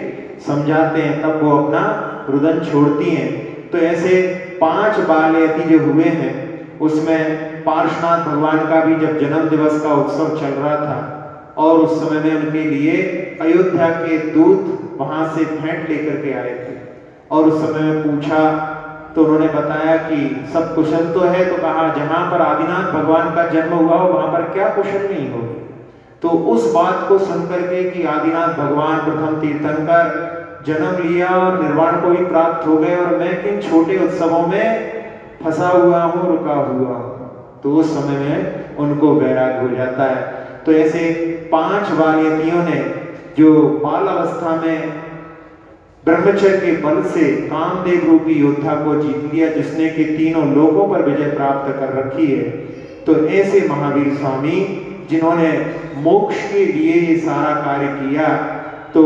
समझाते हैं, तब वो अपना रुदन छोड़ती हैं। तो ऐसे पाँच बाल यदि जो हुए हैं, उसमें पार्शनाथ भगवान का भी जब जन्म दिवस का उत्सव चल रहा था, और उस समय में उनके लिए अयोध्या के दूत वहाँ से भेंट लेकर के आए थे। और उस समय में पूछा तो उन्होंने बताया कि सब कुशल तो है तो कहा, जहाँ पर आदिनाथ भगवान का जन्म हुआ हो वहाँ पर क्या कुशल नहीं हो तो उस बात को सुनकर के कि आदिनाथ भगवान प्रथम तीर्थंकर जन्म लिया और निर्वाण को भी प्राप्त हो गए, और मैं किन छोटे उत्सवों में फंसा हुआ हूँ, रुका हुआ तो उस समय में उनको वैराग हो जाता है। तो ऐसे पाँच बालियतियों ने जो बाल अवस्था में ब्रह्मचर्य के बल से कामदेव रूपी योद्धा को जीत लिया, जिसने कि तीनों लोगों पर विजय प्राप्त कर रखी है। तो ऐसे महावीर स्वामी, जिन्होंने मोक्ष के लिए ये सारा कार्य किया तो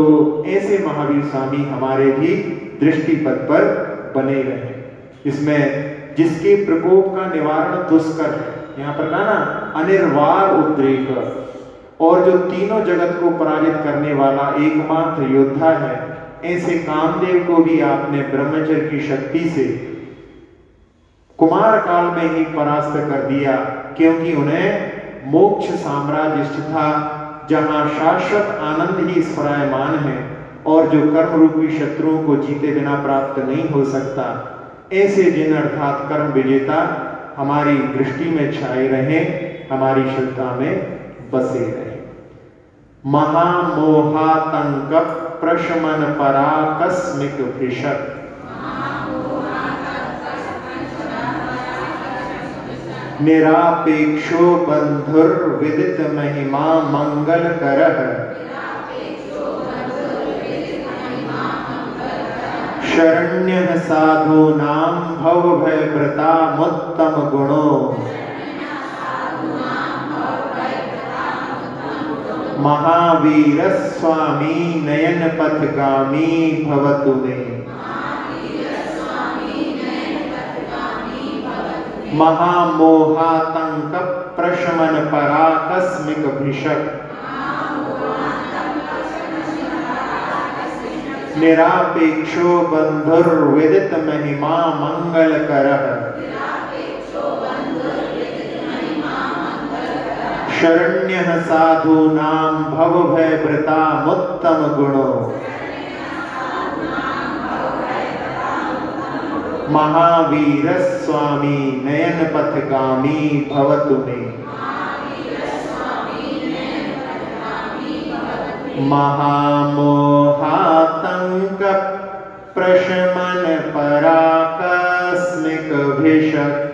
ऐसे महावीर स्वामी हमारे भी दृष्टि पद पर बने रहे। इसमें जिसके प्रकोप का निवारण दुष्कर है, यहाँ पर कहा ना अनिर्वार उद्रेक। और जो तीनों जगत को पराजित करने वाला एकमात्र योद्धा है ऐसे कामदेव को भी आपने ब्रह्मचर्य की शक्ति से कुमार काल में ही परास्त कर दिया, क्योंकि उन्हें मोक्ष साम्राज्य था, जहाँ शाश्वत आनंद ही स्मरायमान है, और जो कर्म रूपी शत्रुओं को जीते बिना प्राप्त नहीं हो सकता। ऐसे जिन अर्थात कर्म विजेता हमारी दृष्टि में छाए रहे, हमारी श्रद्धा में बसे रहे। महामोहातंक प्रशमन पराकस्मिक भिषक निरापेक्षो बंधुर्विदित महिमा मंगल कर शरण्य साधु नाम भव भय मुत्तम गुणो महावीर स्वामी नयन पथगामी भवतु में। महामोहातंक प्रशमन पराकस्मिक भिषक निरापेक्षो बंधुर्विदित महिमा मंगल शरण्य साधु नाम भव भय व्रता मुत्तम गुणो महावीर स्वामी नयन पथगामी भवतु में। महामोहातंक प्रशमन पराकस्मिक भिषक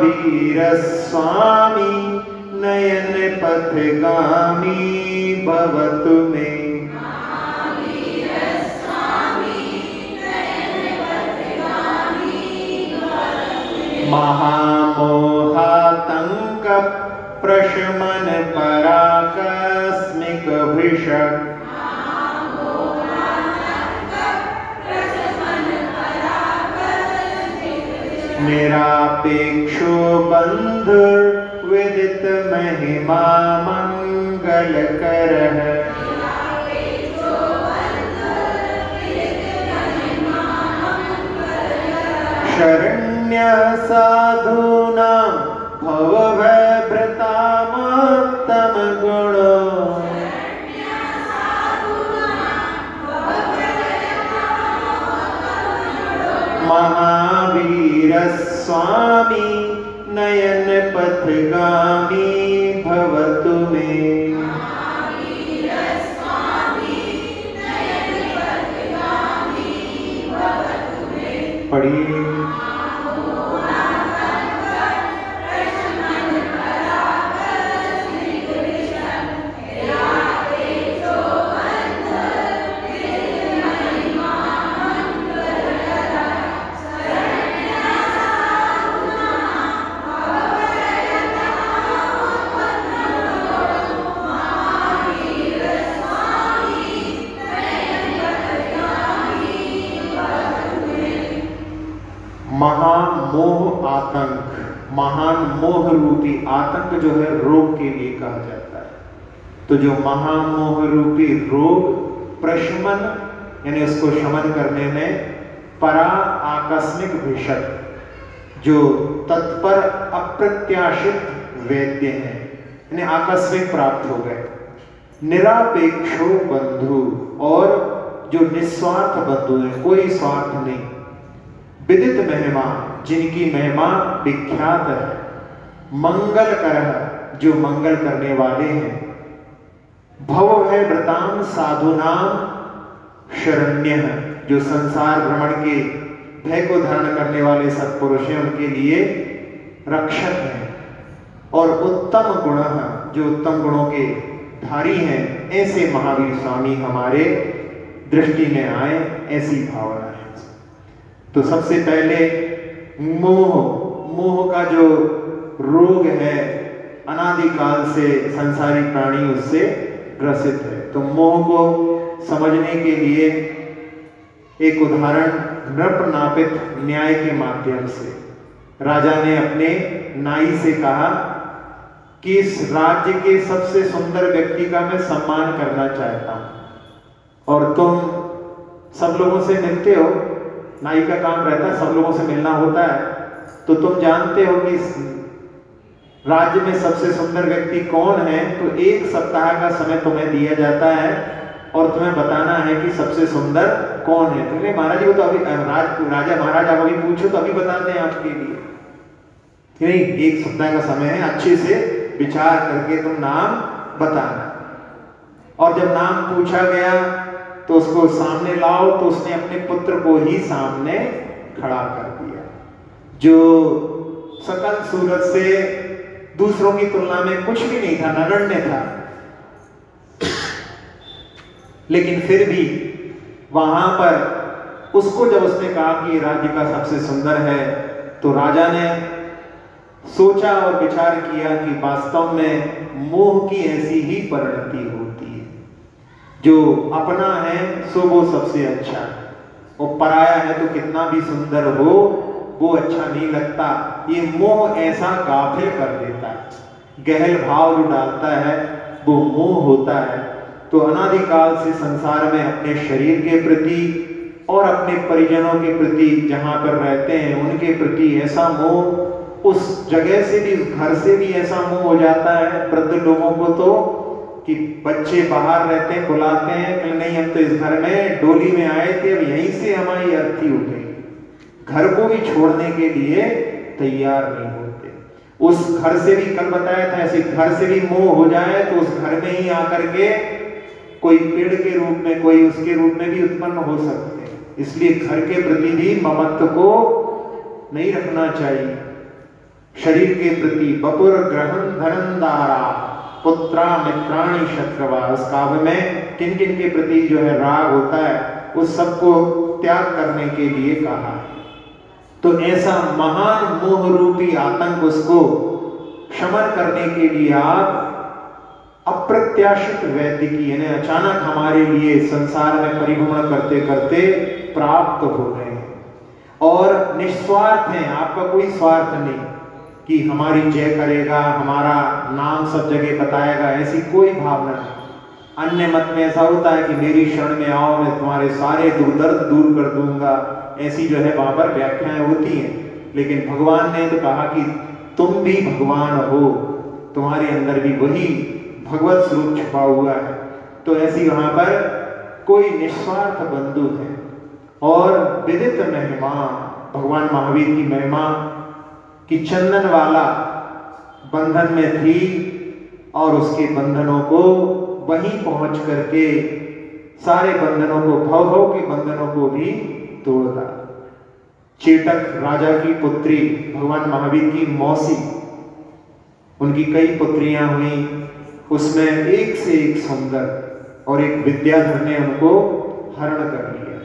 महावीर स्वामी नयन पथगामी भवतु में निरापेक्षो बंधु विदित महिमा मंगल कर शरण्य साधुना भव भ्रतामोत्तम गुण। महावीर स्वामी पथगामी आतंक जो है रोग के लिए कहा जाता है। तो जो महामोह रूपी रोग, प्रशमन, यानी उसको शमन करने में परा आकस्मिक भिषक जो तत्पर अप्रत्याशित वैद्य हैं, यानी आकस्मिक प्राप्त हो गए। निरापेक्षो बंधु और जो निस्वार्थ बंधु हैं, कोई स्वार्थ नहीं। विदित महिमा, जिनकी महिमा विख्यात है। मंगल कर जो मंगल करने वाले हैं। भव है व्रताम साधु नाम शरण्य जो संसार भ्रमण के भय को धारण करने वाले सत्पुरुष हैं उनके लिए रक्षक हैं। और उत्तम गुण, जो उत्तम गुणों के धारी हैं, ऐसे महावीर स्वामी हमारे दृष्टि में आए, ऐसी भावना है। तो सबसे पहले मोह मोह का जो रोग है, अनादिकाल से संसारी प्राणी उससे ग्रसित है। तो मोह को समझने के लिए एक उदाहरण नृप नापित न्याय के माध्यम से। राजा ने अपने नाई से कहा कि इस राज्य के सबसे सुंदर व्यक्ति का मैं सम्मान करना चाहता हूँ। और तुम सब लोगों से मिलते हो। नाई का काम रहता है, सब लोगों से मिलना होता है। तो तुम जानते हो कि राज्य में सबसे सुंदर व्यक्ति कौन है? तो एक सप्ताह का समय तुम्हें दिया जाता है और तुम्हें बताना है कि सबसे सुंदर कौन है। तुम्हें महाराज को तो अभी राज, राजा महाराज आप अभी पूछो तो अभी बताते हैं आपके लिए। नहीं एक सप्ताह का समय है अच्छे से विचार करके तुम नाम बताना। और जब नाम पूछा गया तो उसको सामने लाओ तो उसने अपने पुत्र को ही सामने खड़ा कर दिया। जो सकल सूरत से दूसरों की तुलना में कुछ भी नहीं था, नगण्य था। लेकिन फिर भी वहाँ पर उसको जब उसने कहा कि राज्य का सबसे सुंदर है तो राजा ने सोचा और विचार किया कि वास्तव में मोह की ऐसी ही परिणति होती है। जो अपना है, सो वो सबसे अच्छा। और पराया है तो कितना भी सुंदर हो, वो अच्छा नहीं लगता। ये मोह ऐसा गाफिल कर देता है। गहल भाव जो डालता है, वो मोह होता है। तो अनादिकाल से संसार में अपने शरीर के प्रति और अपने परिजनों के प्रति जहाँ पर रहते हैं, उनके प्रति ऐसा मोह, उस जगह से भी, उस घर से भी ऐसा मोह हो जाता है वृद्ध लोगों को तो कि बच्चे बाहर रहते हैं, बुलाते हैं कि नहीं, हम तो इस घर में, डोली में आए थे, अब यहीं से हमारी अर्थी हो गई। घर को भी छोड़ने के लिए तैयार नहीं होते। उस घर से भी, कल बताया था, ऐसे घर से भी मोह हो जाए तो उस घर में ही आकर के कोई पेड़ के रूप में, कोई उसके रूप में भी उत्पन्न हो सकते हैं। इसलिए घर के प्रति भी ममत्व को नहीं रखना चाहिए। शरीर के प्रति बपुर ग्रहण धनंदारा पुत्रा मित्राणी शत्रवा, उस काव्य में किन किन के प्रति जो है राग होता है, उस सबको त्याग करने के लिए कहा तो ऐसा महान मोह रूपी आतंक उसको शमन करने के लिए आप अप्रत्याशित वैद्य की यानी अचानक हमारे लिए संसार में परिभ्रमण करते करते प्राप्त हो गए। और निस्वार्थ है, आपका कोई स्वार्थ नहीं कि हमारी जय करेगा, हमारा नाम सब जगह बताएगा, ऐसी कोई भावना नहीं। अन्य मत में ऐसा होता है कि मेरी शरण में आओ, मैं तुम्हारे सारे दुर्दर्द दूर कर दूँगा। ऐसी जो है वहाँ पर व्याख्याएँ होती हैं। लेकिन भगवान ने तो कहा कि तुम भी भगवान हो, तुम्हारे अंदर भी वही भगवत स्वरूप छुपा हुआ है। तो ऐसी वहाँ पर कोई निस्वार्थ बंधु है और विदित महिमा, भगवान महावीर की महिमा कि चंदन वाला बंधन में थी और उसके बंधनों को वहीं पहुँच करके सारे बंधनों को भव भव के बंधनों को भी तोड़ा चेटक राजा की पुत्री, भगवान महावीर की मौसी, उनकी कई पुत्रियाँ हुई। उसमें एक से एक सुंदर और एक विद्याधर ने उनको हरण कर लिया।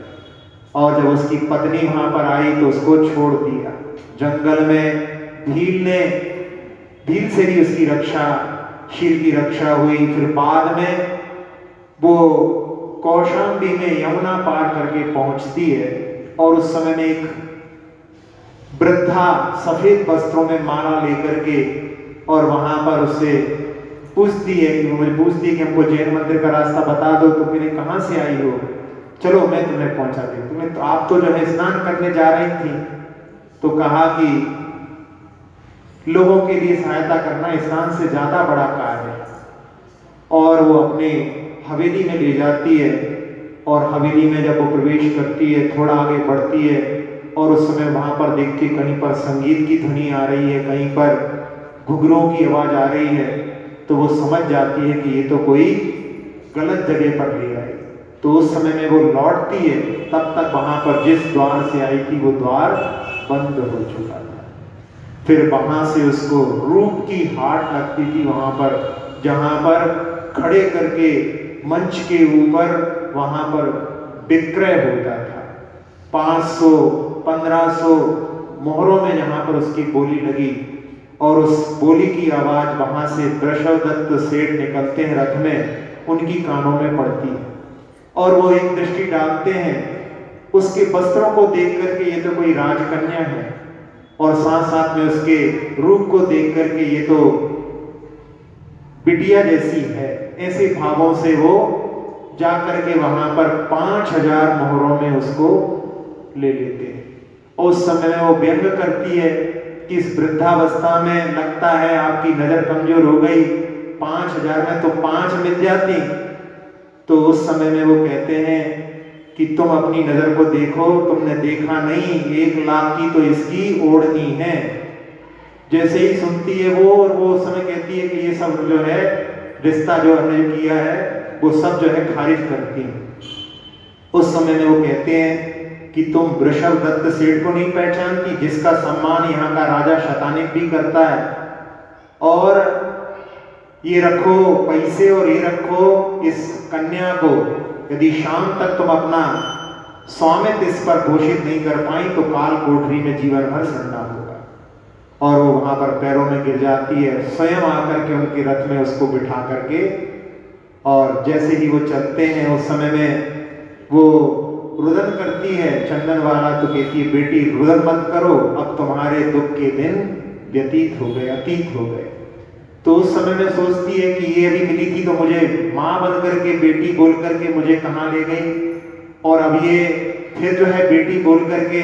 और जब उसकी पत्नी वहाँ पर आई तो उसको छोड़ दिया। जंगल में भील ने, भील से भी उसकी रक्षा शील की रक्षा हुई। फिर बाद में वो कौशाम्बी में यमुना पार करके पहुँचती है। और उस समय में एक वृद्धा सफ़ेद वस्त्रों में माला लेकर के और वहाँ पर उससे पूछती है कि मुझे पूछती है कि हमको जैन मंदिर का रास्ता बता दो तो मेरे कहाँ से आई हो? चलो, मैं तुम्हें पहुँचा दी तुम्हें तो आप तो जो है स्नान करने जा रही थी तो कहा कि लोगों के लिए सहायता करना स्नान से ज़्यादा बड़ा कार्य है। और वो अपने हवेली में ले जाती है। और हवेली में जब वो प्रवेश करती है, थोड़ा आगे बढ़ती है, और उस समय वहाँ पर देखती कहीं पर संगीत की ध्वनि आ रही है, कहीं पर घुघरों की आवाज़ आ रही है तो वो समझ जाती है कि ये तो कोई गलत जगह पर ले आई। तो उस समय में वो लौटती है, तब तक वहाँ पर जिस द्वार से आई थी, वो द्वार बंद हो चुका था। फिर वहाँ से उसको रूप की हाट लगती थी वहाँ पर, जहाँ पर खड़े करके मंच के ऊपर वहाँ पर विक्रय होता था। 500 1500 मोहरों में जहाँ पर उसकी बोली लगी और उस बोली की आवाज़ वहाँ से दत्त सेठ निकलते हैं रथ में, उनकी कानों में पड़ती है। और वो एक दृष्टि डालते हैं, उसके वस्त्रों को देख करके ये तो कोई राजकन्या है और साथ साथ में उसके रूप को देख करके ये तो बिटिया जैसी है, ऐसे भावों से वो जाकर के वहाँ पर पाँच हज़ार मोहरों में उसको ले लेते हैं। उस समय वो व्यंग करती है कि इस वृद्धावस्था में लगता है आपकी नज़र कमज़ोर हो गई। पाँच हज़ार में तो पाँच मिल जाती। तो उस समय में वो कहते हैं कि तुम अपनी नज़र को देखो, तुमने देखा नहीं, एक लाख की तो इसकी ओढ़नी है। जैसे ही सुनती है वो, और वो उस समय कहती है कि ये सब जो है, रिश्ता जो हमने किया है वो सब जो है खारिज करती है। उस समय में वो कहते हैं कि तुम वृषभ दत्त सेठ को नहीं पहचानती, जिसका सम्मान यहाँ का राजा शतानिक भी करता है। और ये रखो पैसे और ये रखो इस कन्या को, यदि शाम तक तुम अपना स्वामित्व इस पर घोषित नहीं कर पाई तो काल कोठरी में जीवन भर सड़ना होगा। और वो वहाँ पर पैरों में गिर जाती है, स्वयं आकर के उनके रथ में उसको बिठा करके और जैसे ही वो चलते हैं, उस समय में वो रुदन करती है, चंदन वाला तो कहती है, बेटी, रुदन मत करो, अब तुम्हारे दुख के दिन व्यतीत हो गए, अतीत हो गए। तो उस समय में सोचती है कि ये अभी मिली थी तो मुझे माँ बन करके, बेटी बोल करके मुझे कहाँ ले गई? और अब ये फिर जो है बेटी बोल करके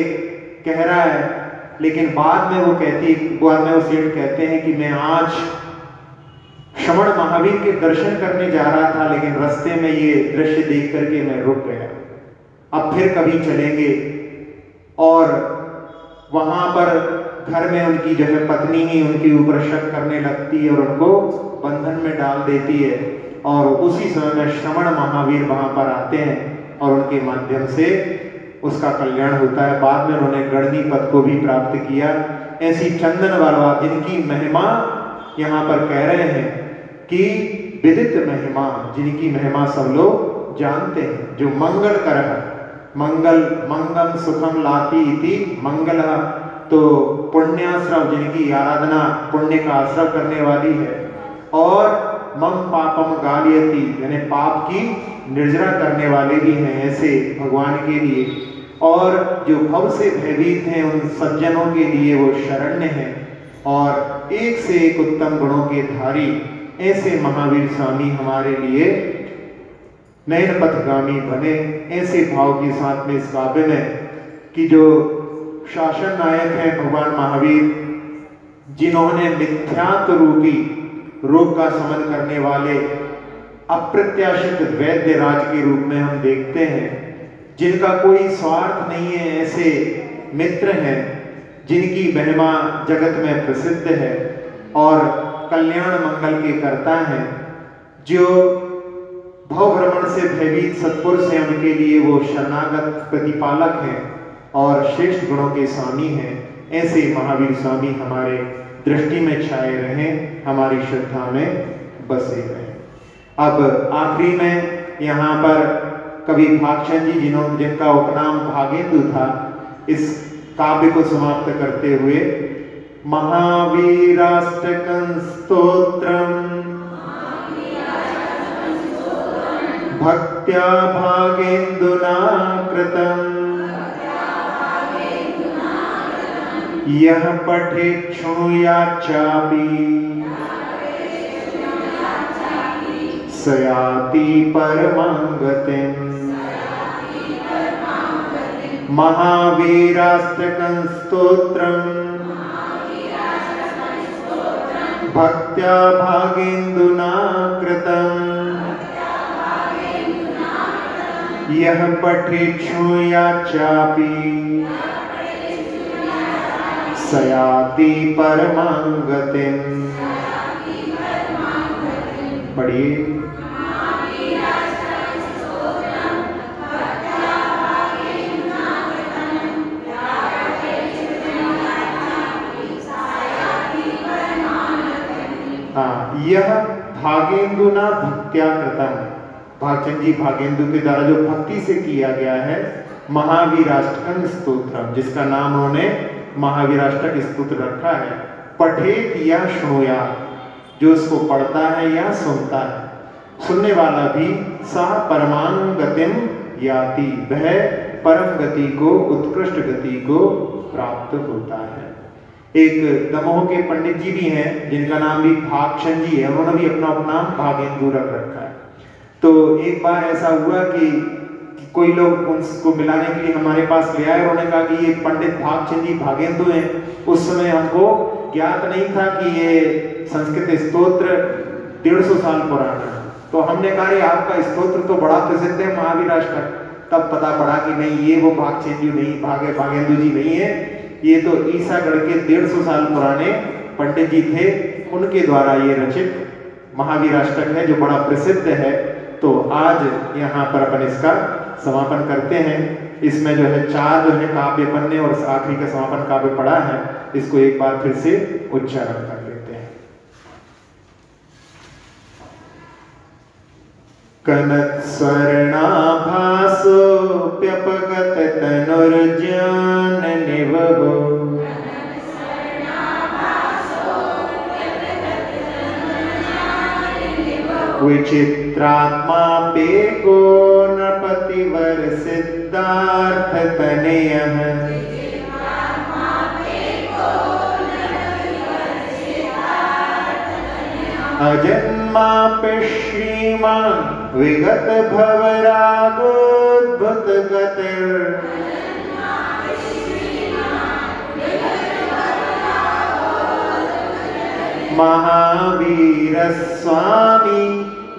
कह रहा है, लेकिन बाद में वो कहती, बाद में वो सेठ कहते हैं कि मैं आज श्रवण महावीर के दर्शन करने जा रहा था, लेकिन रास्ते में ये दृश्य देख करके मैं रुक गया। अब फिर कभी चलेंगे। और वहाँ पर घर में उनकी जो है पत्नी ही उनके ऊपर शक करने लगती है और उनको बंधन में डाल देती है। और उसी समय में श्रवण महावीर वहाँ पर आते हैं और उनके माध्यम से उसका कल्याण होता है। बाद में उन्होंने गणनी पद को भी प्राप्त किया। ऐसी चंदन वाला जिनकी महिमा यहाँ पर कह रहे हैं कि विदित महिमा, जिनकी महिमा सब लोग जानते हैं, जो मंगल कर मंगल मंगल सुखम लाती इति मंगल। तो पुण्याश्रव जिनकी आराधना, पुण्य का आश्रव करने वाली है। और मम पापम गालियती, यानी पाप की निर्जरा करने वाले भी हैं, ऐसे भगवान के लिए। और जो भव से भयभीत हैं, उन सज्जनों के लिए वो शरण्य है। और एक से एक उत्तम गुणों के धारी ऐसे महावीर स्वामी हमारे लिए नयन पथगामी बने, ऐसे भाव के साथ में इस काव्य में कि जो शासन नायक है भगवान महावीर, जिन्होंने मिथ्यात्व रूपी रोग का समन करने वाले अप्रत्याशित वैद्य राज के रूप में हम देखते हैं, जिनका कोई स्वार्थ नहीं है, ऐसे मित्र हैं, जिनकी महिमा जगत में प्रसिद्ध है और कल्याण मंगल के करता है, जो भव भ्रमण से भयभीत सत्पुरुष हैं उनके लिए वो शरणागत प्रतिपालक हैं और श्रेष्ठ गुणों के स्वामी हैं। ऐसे महावीर स्वामी हमारे दृष्टि में छाए रहे, हमारी श्रद्धा में बसे रहे। अब आखिरी में यहाँ पर कवि भागचंद जी जिन्होंने जिनका उपनाम भागेंदु था, इस काव्य को समाप्त करते हुए महावीराष्टकं स्तोत्रम भक्त्या भागेन्दुना कृतम् यह पठे चापी सयाति परमांगतिम महावीराष्टकं स्तोत्रम् भक्त्या भागेन्दुना कृतम् यह पठे चापी सयाति परमांगतिम पढ़िए हाँ। यह भागेंदुना भक्त्या कृतम। भागचंद जी भागेंदु के द्वारा जो भक्ति से किया गया है महावीराष्टकम स्तोत्रम जिसका नाम उन्होंने महावीराष्टक स्तोत्र रखा है। पठेत या सुनोया जो उसको पढ़ता है या सुनता है। सुनने वाला भी सा परमान गतिम याति, वह परम गति को, उत्कृष्ट गति को प्राप्त होता है। एक दमोह के पंडित जी भी हैं, जिनका नाम भी भागशन जी है, उन्होंने भी अपना उपनाम भागेंदु रख रखा है। तो एक बार ऐसा हुआ कि कोई लोग उनको मिलाने के लिए हमारे पास ले आए, उन्होंने कहा कि ये पंडित भागचंद जी भागेंदु हैं। उस समय हमको ज्ञात नहीं था कि ये संस्कृत स्तोत्र डेढ़ सौ साल पुराना है। तो हमने कहा ये आपका स्तोत्र तो बड़ा प्रसिद्ध है महावीराष्ट्र तब पता पड़ा कि नहीं, ये वो भागचंद जी नहीं भागे भागेंदु जी नहीं है। ये तो ईसागढ़ के डेढ़ सौ साल पुराने पंडित जी थे, उनके द्वारा ये रचित महावीराष्टक है, जो बड़ा प्रसिद्ध है। तो आज यहाँ पर अपन इसका समापन करते हैं। इसमें जो है चार जो है काव्य, पन्ने और आखिरी का समापन काव्य पड़ा है। इसको एक बार फिर से उच्चारण कर लेते हैं। कनक प्यपगत विचित्रात्मा पेको नपतिवर सिद्धार्थ तनय अजन्मापि श्रीमान् विगत भवरागोद्भुत गतिर् महावीर स्वामी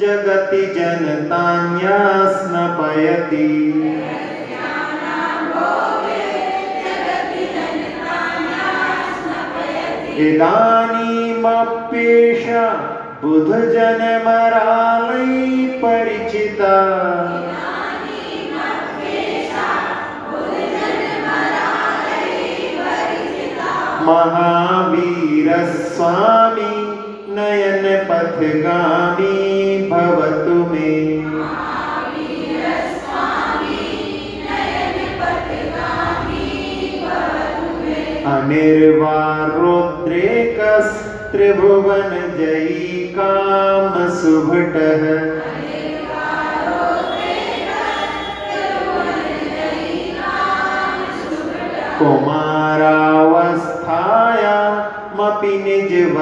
विमला बृहज्ञानाम्भोभिर्जगति जनतान्यास्नपयति। इदानीमप्येष बुधजनमरालै परिचिता महावीर स्वामी नयन पथगामी भवतु मे। अनिर्वारोद्रेकस्त्रिभुवन जयी काम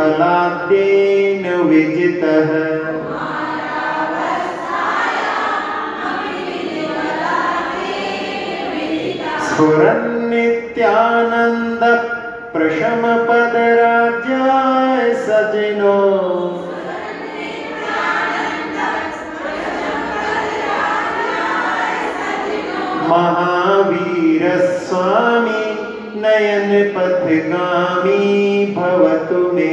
निजबलाद्येन विजितः स्फुरन्नित्यानन्द प्रशमपदराज्याय सजिनो महावीर स्वामी नयन पथगामी भवतु मे।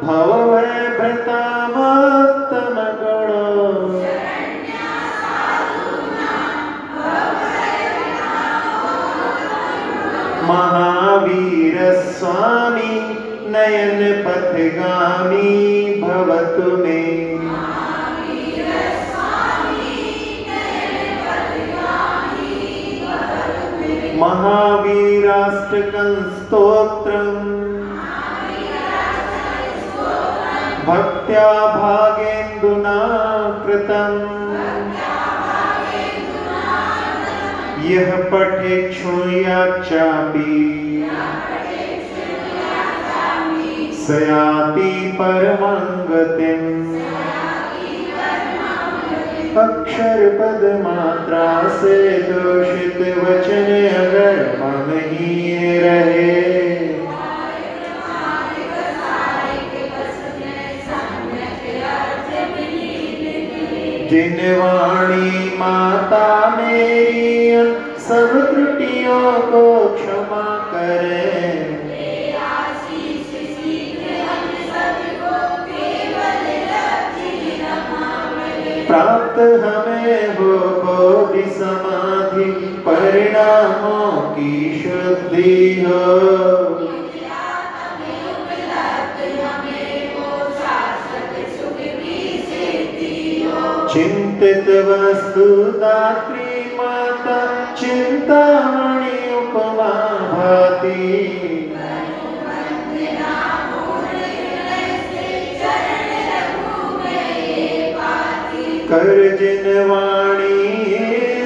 साधूनां भवभयभृतामत्तमगुणो महावीर स्वामी नयन पथगामी भवतु मे। महावीराष्टकं स्तोत्रम्। भक्त्या भागेन्दुना कृतम्। यह पठे छुया चापी सयाति परमंगतिम अक्षर पद मात्रा से दूषित वचन अगर मम ही रहे। जिन वाणी माता मेरी सब त्रुटियों को क्षमा करे। प्राप्त हमें हो बोधि समाधि, परिणामों की शुद्धि हो। चिंतित वस्तु दात्री माता चिंतामणि उपमा भाती कर जिन वाणी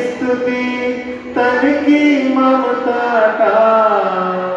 स्तुति तन की ममता का।